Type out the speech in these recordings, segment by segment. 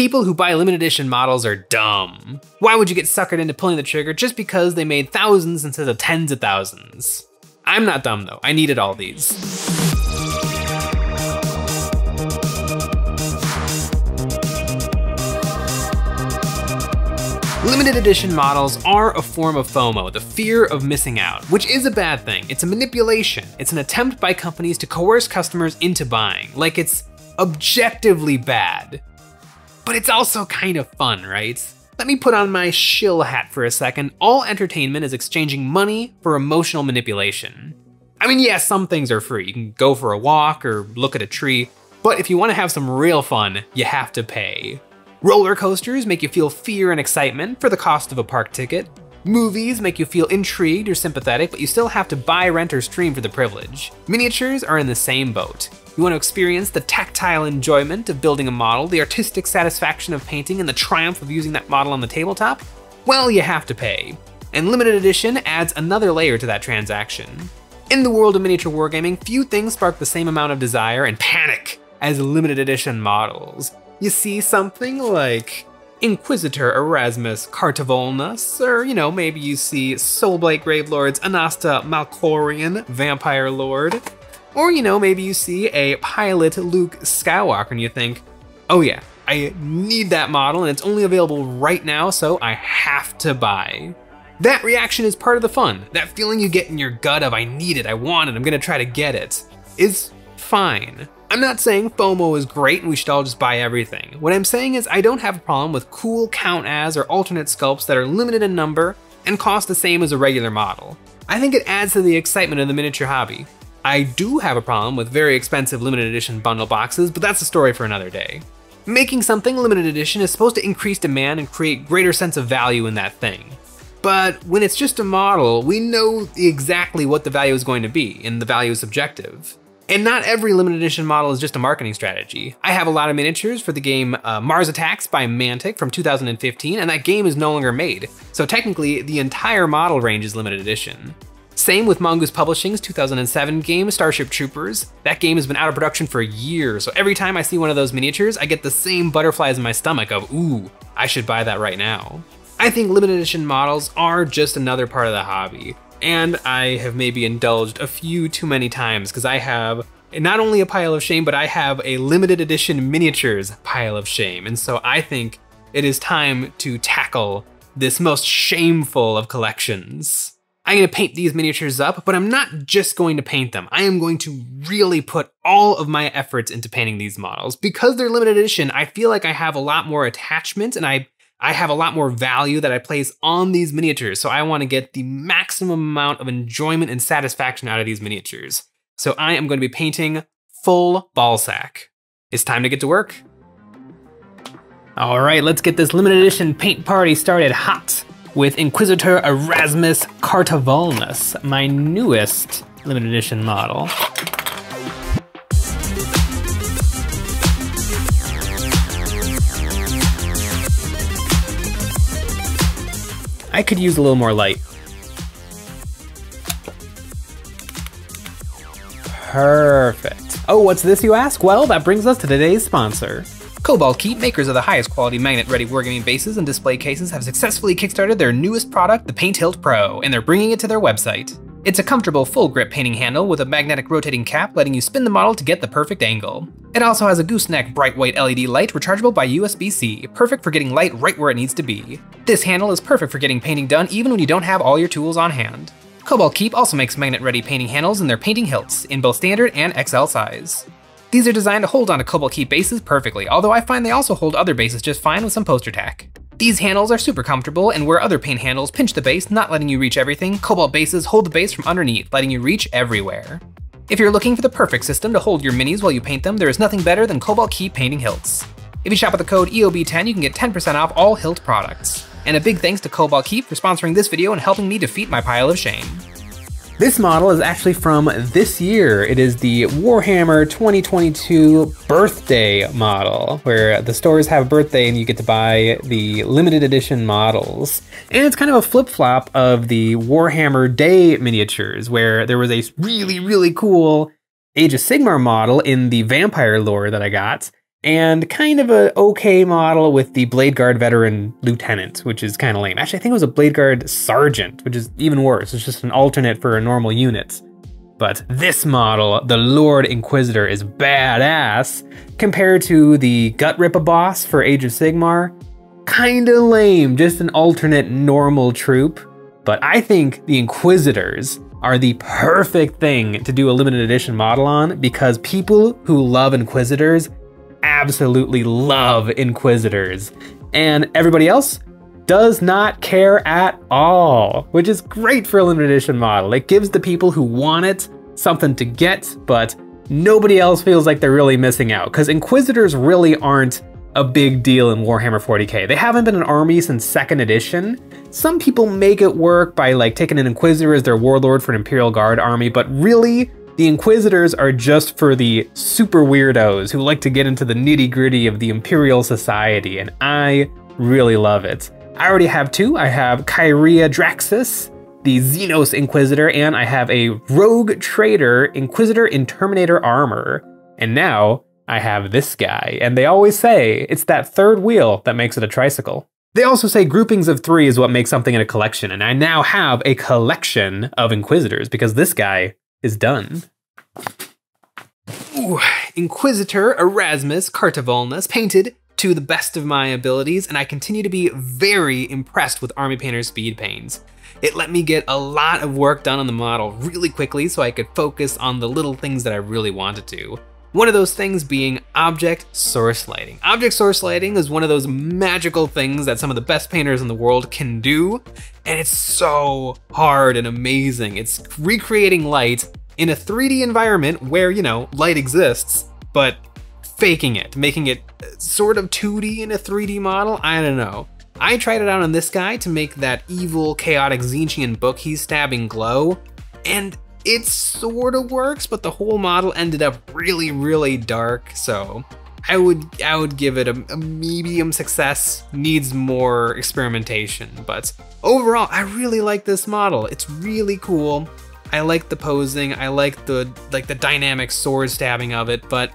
People who buy limited edition models are dumb. Why would you get suckered into pulling the trigger just because they made thousands instead of tens of thousands? I'm not dumb though, I needed all these. Limited edition models are a form of FOMO, the fear of missing out, which is a bad thing. It's a manipulation. It's an attempt by companies to coerce customers into buying, like it's objectively bad. But it's also kind of fun, right? Let me put on my shill hat for a second. All entertainment is exchanging money for emotional manipulation. I mean, yeah, some things are free. You can go for a walk or look at a tree, but if you want to have some real fun, you have to pay. Roller coasters make you feel fear and excitement for the cost of a park ticket. Movies make you feel intrigued or sympathetic, but you still have to buy, rent, or stream for the privilege. Miniatures are in the same boat. You want to experience the tactile enjoyment of building a model, the artistic satisfaction of painting, and the triumph of using that model on the tabletop? Well, you have to pay. And limited edition adds another layer to that transaction. In the world of miniature wargaming, few things spark the same amount of desire and panic as limited edition models you see something like Inquisitor Erasmus Cartavolnus, or you know, maybe you see Soulblight Gravelords Anasta Malkorion Vampire Lord, or you know, maybe you see a pilot Luke Skywalker and you think, oh yeah, I need that model and it's only available right now, so I have to buy. That reaction is part of the fun. That feeling you get in your gut of I need it, I want it, I'm gonna try to get it, is fine. I'm not saying FOMO is great and we should all just buy everything. What I'm saying is I don't have a problem with cool count as or alternate sculpts that are limited in number and cost the same as a regular model. I think it adds to the excitement of the miniature hobby. I do have a problem with very expensive limited edition bundle boxes, but that's a story for another day. Making something limited edition is supposed to increase demand and create greater sense of value in that thing. But when it's just a model, we know exactly what the value is going to be, and the value is subjective. And not every limited edition model is just a marketing strategy. I have a lot of miniatures for the game uh, Mars Attacks by Mantic from 2015, and that game is no longer made. So technically, the entire model range is limited edition. Same with Mongoose Publishing's 2007 game, Starship Troopers. That game has been out of production for years, so every time I see one of those miniatures, I get the same butterflies in my stomach of, ooh, I should buy that right now. I think limited edition models are just another part of the hobby and I have maybe indulged a few too many times because I have not only a pile of shame, but I have a limited edition miniatures pile of shame. And so I think it is time to tackle this most shameful of collections. I'm going to paint these miniatures up, but I'm not just going to paint them. I am going to really put all of my efforts into painting these models. Because they're limited edition, I feel like I have a lot more attachment and I I have a lot more value that I place on these miniatures, so I want to get the maximum amount of enjoyment and satisfaction out of these miniatures. So I am going to be painting full ballsack. It's time to get to work. All right, let's get this limited edition paint party started hot with Inquisitor Erasmus Cartavolnus, my newest limited edition model. I could use a little more light. Perfect. Oh, what's this you ask? Well, that brings us to today's sponsor. Cobalt Keep, makers of the highest quality magnet-ready wargaming bases and display cases, have successfully kickstarted their newest product, the Paint Hilt Pro, and they're bringing it to their website. It's a comfortable full grip painting handle with a magnetic rotating cap letting you spin the model to get the perfect angle. It also has a gooseneck bright white LED light rechargeable by USB-C, perfect for getting light right where it needs to be. This handle is perfect for getting painting done even when you don't have all your tools on hand. Cobalt Keep also makes magnet-ready painting handles in their painting hilts, in both standard and XL size. These are designed to hold onto Cobalt Keep bases perfectly, although I find they also hold other bases just fine with some poster tack. These handles are super comfortable, and where other paint handles pinch the base, not letting you reach everything, Cobalt bases hold the base from underneath, letting you reach everywhere. If you're looking for the perfect system to hold your minis while you paint them, there is nothing better than Cobalt Keep painting hilts. If you shop with the code EOB10, you can get 10% off all hilt products. And a big thanks to Cobalt Keep for sponsoring this video and helping me defeat my pile of shame. This model is actually from this year. It is the Warhammer 2022 birthday model, where the stores have a birthday and you get to buy the limited edition models. And it's kind of a flip-flop of the Warhammer Day miniatures, where there was a really, really cool Age of Sigmar model in the vampire lord that I got, and kind of a okay model with the Bladeguard veteran lieutenant, which is kind of lame. Actually, I think it was a Bladeguard sergeant, which is even worse. It's just an alternate for a normal unit. But this model, the Lord Inquisitor, is badass compared to the Gut Ripper boss for Age of Sigmar. Kinda lame, just an alternate normal troop. But I think the Inquisitors are the perfect thing to do a limited edition model on because people who love Inquisitors absolutely love Inquisitors. And everybody else does not care at all, which is great for a limited edition model. It gives the people who want it something to get, but nobody else feels like they're really missing out, because Inquisitors really aren't a big deal in Warhammer 40k. They haven't been an army since second edition. Some people make it work by like taking an Inquisitor as their warlord for an Imperial Guard army, but really, the Inquisitors are just for the super weirdos who like to get into the nitty gritty of the Imperial Society, and I really love it. I already have two. I have Kyria Draxus, the Xenos Inquisitor, and I have a Rogue Trader Inquisitor in Terminator armor. And now I have this guy, and they always say it's that third wheel that makes it a tricycle. They also say groupings of three is what makes something in a collection, and I now have a collection of Inquisitors because this guy is done. Ooh, Inquisitor Erasmus Cartavolnus, painted to the best of my abilities, and I continue to be very impressed with Army Painter's speed paints. It let me get a lot of work done on the model really quickly so I could focus on the little things that I really wanted to. One of those things being object source lighting. Object source lighting is one of those magical things that some of the best painters in the world can do, and it's so hard and amazing. It's recreating light in a 3D environment where, you know, light exists, but faking it, making it uh, sort of 2D in a 3D model. I don't know. I tried it out on this guy to make that evil, chaotic Tzeentchian book he's stabbing glow, and it sort of works, but the whole model ended up really, really dark, so I would I would give it a, a, medium success. Needs more experimentation, but overall, I really like this model. It's really cool. I like the posing. I like the like the dynamic sword stabbing of it. But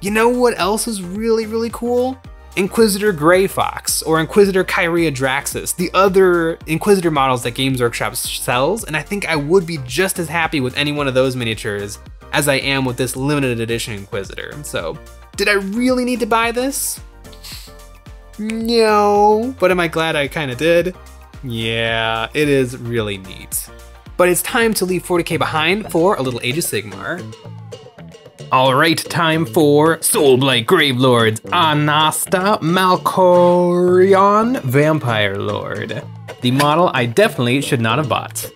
you know what else is really really cool? Inquisitor Greyfax or Inquisitor Kyria Draxus, the other Inquisitor models that Games Workshop sells, and I think I would be just as happy with any one of those miniatures as I am with this limited edition Inquisitor. So, did I really need to buy this? No, but am I glad I kinda did? Yeah, it is really neat. But it's time to leave 40k behind for a little Age of Sigmar. All right, time for Soulblight Gravelords, Anasta Malkorion Vampire Lord. The model I definitely should not have bought.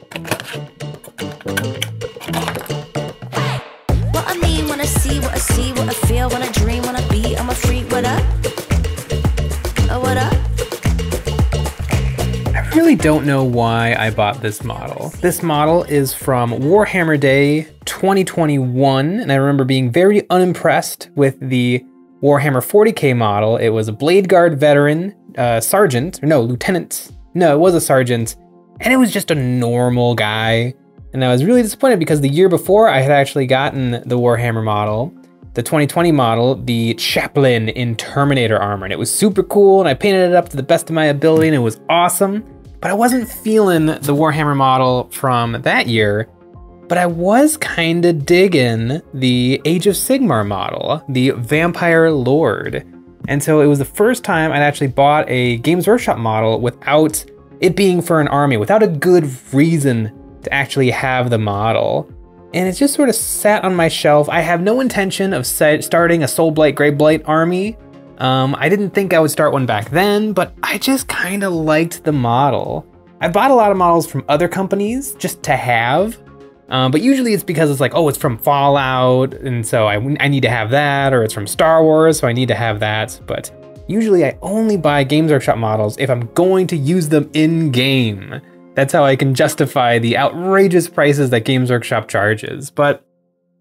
Don't know why I bought this model. This model is from Warhammer Day 2021, and I remember being very unimpressed with the Warhammer 40k model. It was a Bladeguard veteran, uh, sergeant, or no, lieutenant. No, it was a sergeant, and it was just a normal guy. And I was really disappointed because the year before I had actually gotten the Warhammer model, the 2020 model, the Chaplain in Terminator armor, and it was super cool, and I painted it up to the best of my ability, and it was awesome. But I wasn't feeling the Warhammer model from that year, but I was kinda digging the Age of Sigmar model, the Vampire Lord. And so it was the first time I'd actually bought a Games Workshop model without it being for an army, without a good reason to actually have the model. And it just sort of sat on my shelf. I have no intention of starting a Soulblight Graveblight army. Um, I didn't think I would start one back then, but I just kind of liked the model. I bought a lot of models from other companies just to have, um, but usually it's because it's like, oh, it's from Fallout, and so I, I need to have that, or it's from Star Wars, so I need to have that. But usually I only buy Games Workshop models if I'm going to use them in game. That's how I can justify the outrageous prices that Games Workshop charges. But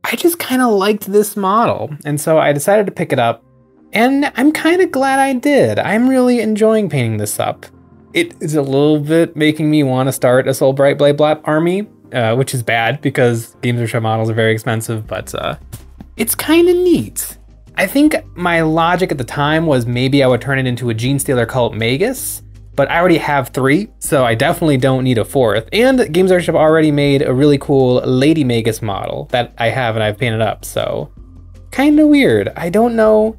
I just kind of liked this model, and so I decided to pick it up, and I'm kind of glad I did. I'm really enjoying painting this up. It is a little bit making me want to start a Soulblight Blade Blap army, uh, which is bad because Games Workshop models are very expensive, but uh, it's kind of neat. I think my logic at the time was maybe I would turn it into a Genestealer Cult Magus, but I already have three, so I definitely don't need a fourth. And Games Workshop already made a really cool Lady Magus model that I have and I've painted up, so kind of weird. I don't know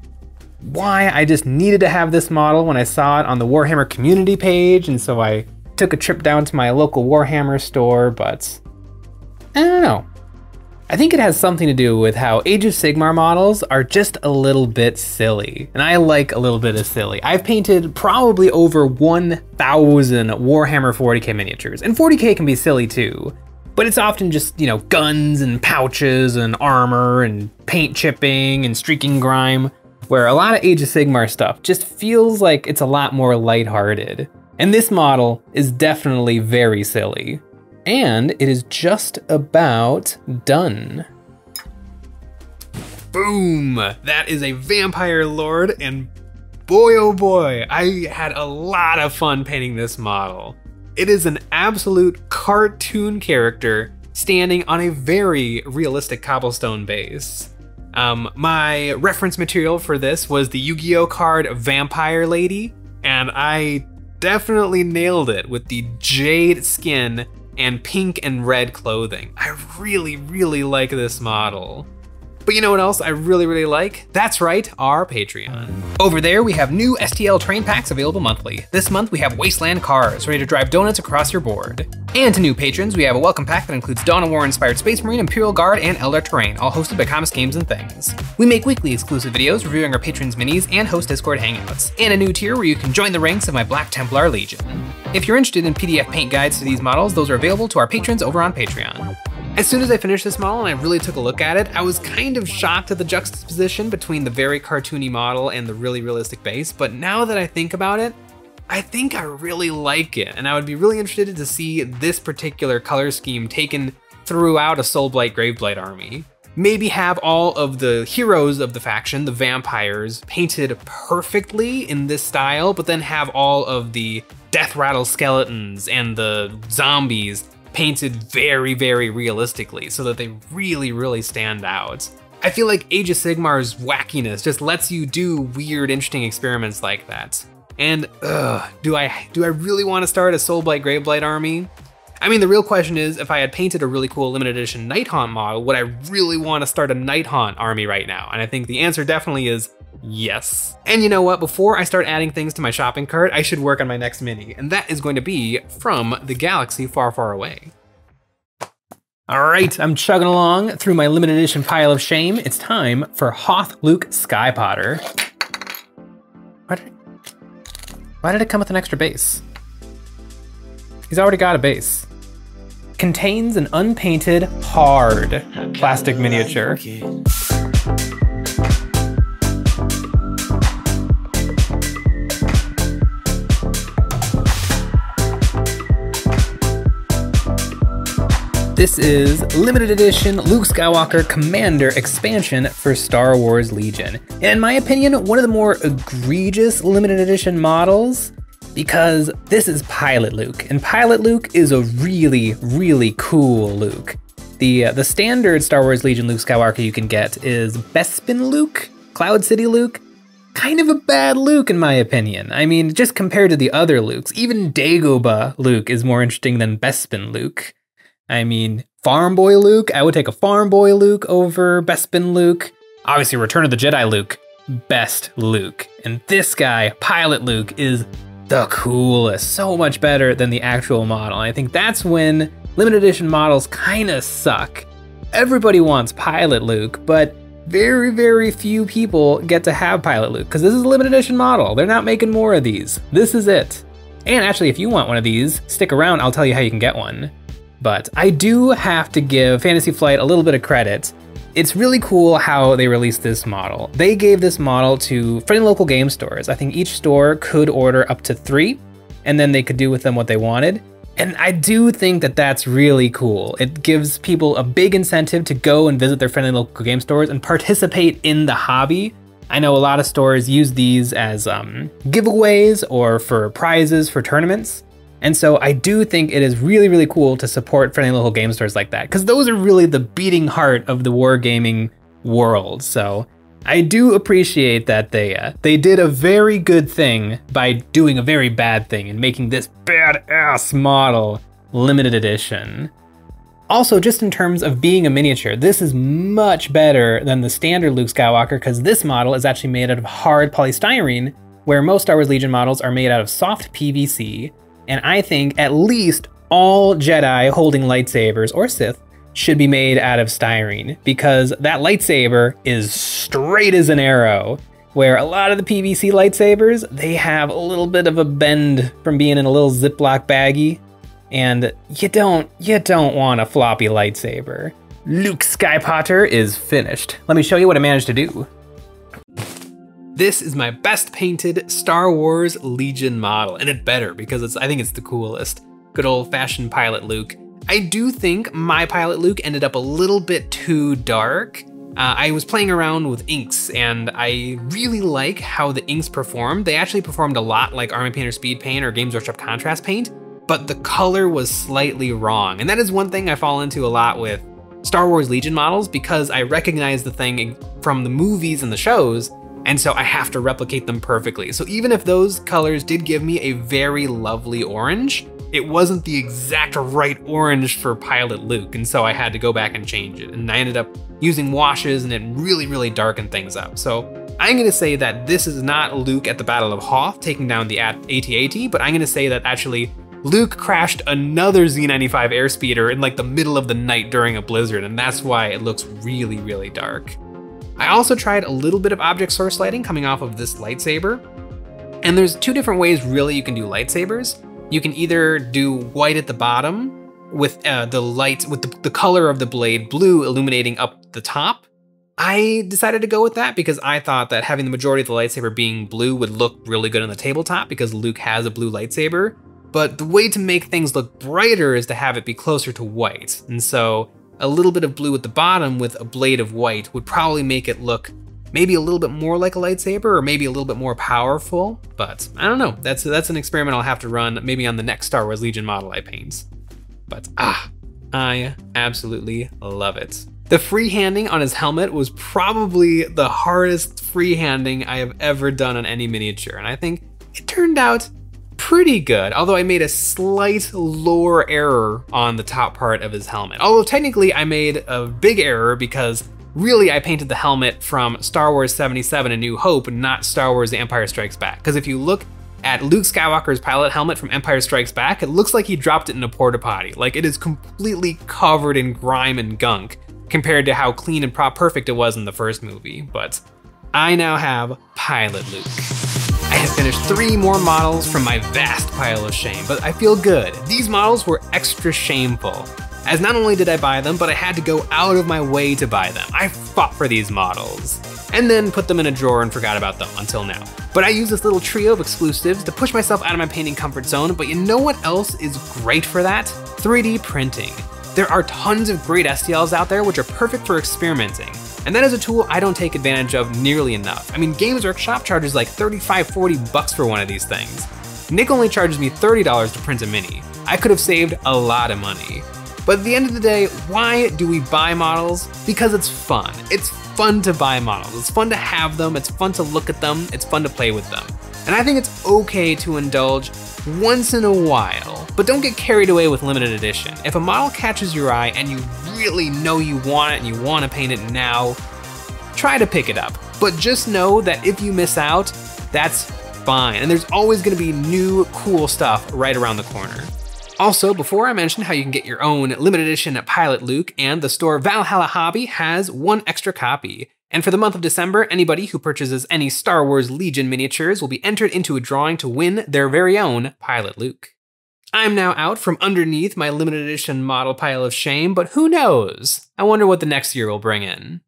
why I just needed to have this model when I saw it on the Warhammer community page, and so I took a trip down to my local Warhammer store, but I don't know. I think it has something to do with how Age of Sigmar models are just a little bit silly, and I like a little bit of silly. I've painted probably over 1,000 Warhammer 40k miniatures, and 40k can be silly too, but it's often just, you know, guns and pouches and armor and paint chipping and streaking grime, where a lot of Age of Sigmar stuff just feels like it's a lot more lighthearted. And this model is definitely very silly. And it is just about done. Boom! That is a Vampire Lord, and boy oh boy, I had a lot of fun painting this model. It is an absolute cartoon character standing on a very realistic cobblestone base. Um, my reference material for this was the Yu-Gi-Oh card Vampire Lady, and I definitely nailed it with the jade skin and pink and red clothing. I really, really like this model. But you know what else I really, really like? That's right, our Patreon. Over there, we have new STL terrain packs available monthly. This month, we have Wasteland Cars, ready to drive donuts across your board. And to new patrons, we have a welcome pack that includes Dawn of War-inspired Space Marine, Imperial Guard, and Eldar Terrain, all hosted by Comics Games and Things. We make weekly exclusive videos reviewing our patrons' minis and host Discord hangouts, and a new tier where you can join the ranks of my Black Templar Legion. If you're interested in PDF paint guides to these models, those are available to our patrons over on Patreon. As soon as I finished this model and I really took a look at it, I was kind of shocked at the juxtaposition between the very cartoony model and the really realistic base, but now that I think about it, I think I really like it, and I would be really interested to see this particular color scheme taken throughout a Soulblight Graveblight army. Maybe have all of the heroes of the faction, the vampires, painted perfectly in this style, but then have all of the Deathrattle skeletons and the zombies painted very, very realistically so that they really, really stand out. I feel like Age of Sigmar's wackiness just lets you do weird, interesting experiments like that. And ugh, do I do I really want to start a Soulblight Graveblight army? I mean, the real question is, if I had painted a really cool limited edition Nighthaunt model, would I really want to start a Nighthaunt army right now? And I think the answer definitely is Yes. And you know what? Before I start adding things to my shopping cart, I should work on my next mini, and that is going to be from the galaxy far, far away. All right, I'm chugging along through my limited edition pile of shame. It's time for Hoth Luke Sky Potter. Why did, why did it come with an extra base? He's already got a base. Contains an unpainted, hard plastic miniature. This is limited edition Luke Skywalker Commander expansion for Star Wars Legion. And in my opinion, one of the more egregious limited edition models because this is Pilot Luke, and Pilot Luke is a really, really cool Luke. The, uh, the standard Star Wars Legion Luke Skywalker you can get is Bespin Luke, Cloud City Luke, kind of a bad Luke in my opinion. I mean, just compared to the other Lukes, even Dagobah Luke is more interesting than Bespin Luke. I mean, Farm Boy Luke, I would take a Farm Boy Luke over Bespin Luke. Obviously, Return of the Jedi Luke, best Luke. And this guy, Pilot Luke, is the coolest, so much better than the actual model. And I think that's when limited edition models kind of suck. Everybody wants Pilot Luke, but very, very few people get to have Pilot Luke because this is a limited edition model. They're not making more of these. This is it. And actually, if you want one of these, stick around, I'll tell you how you can get one. But I do have to give Fantasy Flight a little bit of credit. It's really cool how they released this model. They gave this model to friendly local game stores. I think each store could order up to three, and then they could do with them what they wanted. And I do think that that's really cool. It gives people a big incentive to go and visit their friendly local game stores and participate in the hobby. I know a lot of stores use these as um, giveaways or for prizes for tournaments. And so I do think it is really, really cool to support friendly local game stores like that, because those are really the beating heart of the wargaming world. So I do appreciate that they uh, they did a very good thing by doing a very bad thing and making this badass model limited edition. Also, just in terms of being a miniature, this is much better than the standard Luke Skywalker because this model is actually made out of hard polystyrene, where most Star Wars Legion models are made out of soft PVC. And I think at least all Jedi holding lightsabers or Sith should be made out of styrene because that lightsaber is straight as an arrow. Where a lot of the PVC lightsabers, they have a little bit of a bend from being in a little Ziploc baggie. And you don't, you don't want a floppy lightsaber. Luke Skypotter is finished. Let me show you what I managed to do. This is my best painted Star Wars Legion model, and it better because it's I think it's the coolest. Good old fashioned pilot Luke. I do think my Pilot Luke ended up a little bit too dark. Uh, I was playing around with inks and I really like how the inks performed. They actually performed a lot like Army Painter Speed Paint or Games Workshop Contrast Paint, but the color was slightly wrong. And that is one thing I fall into a lot with Star Wars Legion models because I recognize the thing from the movies and the shows, and so I have to replicate them perfectly. So even if those colors did give me a very lovely orange, it wasn't the exact right orange for Pilot Luke, and so I had to go back and change it. And I ended up using washes and it really, really darkened things up. So I'm gonna say that this is not Luke at the Battle of Hoth taking down the AT-AT, but I'm gonna say that actually Luke crashed another Z95 airspeeder in like the middle of the night during a blizzard, and that's why it looks really, really dark. I also tried a little bit of object source lighting coming off of this lightsaber, and there's two different ways really you can do lightsabers. You can either do white at the bottom with uh, the light, with the, the color of the blade blue illuminating up the top. I decided to go with that because I thought that having the majority of the lightsaber being blue would look really good on the tabletop because Luke has a blue lightsaber. But the way to make things look brighter is to have it be closer to white. And so a little bit of blue at the bottom with a blade of white would probably make it look maybe a little bit more like a lightsaber or maybe a little bit more powerful, but I don't know. That's that's an experiment I'll have to run maybe on the next Star Wars Legion model I paint. But ah, I absolutely love it. The freehanding on his helmet was probably the hardest freehanding I have ever done on any miniature, and I think it turned out pretty good, although I made a slight lore error on the top part of his helmet. Although technically I made a big error because Really, I painted the helmet from Star Wars 77 A New Hope, not Star Wars The Empire Strikes Back. Because if you look at Luke Skywalker's pilot helmet from Empire Strikes Back, it looks like he dropped it in a porta potty. Like it is completely covered in grime and gunk compared to how clean and prop perfect it was in the first movie. But I now have Pilot Luke. I have finished three more models from my vast pile of shame, but I feel good. These models were extra shameful as not only did I buy them, but I had to go out of my way to buy them. I fought for these models, and then put them in a drawer and forgot about them until now. But I use this little trio of exclusives to push myself out of my painting comfort zone, but you know what else is great for that? 3D printing. There are tons of great STLs out there which are perfect for experimenting. And that is a tool I don't take advantage of nearly enough. I mean, Games Workshop charges like 35, 40 bucks for one of these things. Nick only charges me $30 to print a mini. I could have saved a lot of money. But at the end of the day, why do we buy models? Because it's fun. It's fun to buy models. It's fun to have them. It's fun to look at them. It's fun to play with them. And I think it's okay to indulge once in a while, but don't get carried away with limited edition. If a model catches your eye and you really know you want it and you want to paint it now, try to pick it up. But just know that if you miss out, that's fine. And there's always going to be new cool stuff right around the corner. Also, before I mention how you can get your own limited edition Pilot Luke, and the store Valhalla Hobby has one extra copy. And for the month of December, anybody who purchases any Star Wars Legion miniatures will be entered into a drawing to win their very own Pilot Luke. I'm now out from underneath my limited edition model pile of shame, but who knows? I wonder what the next year will bring in.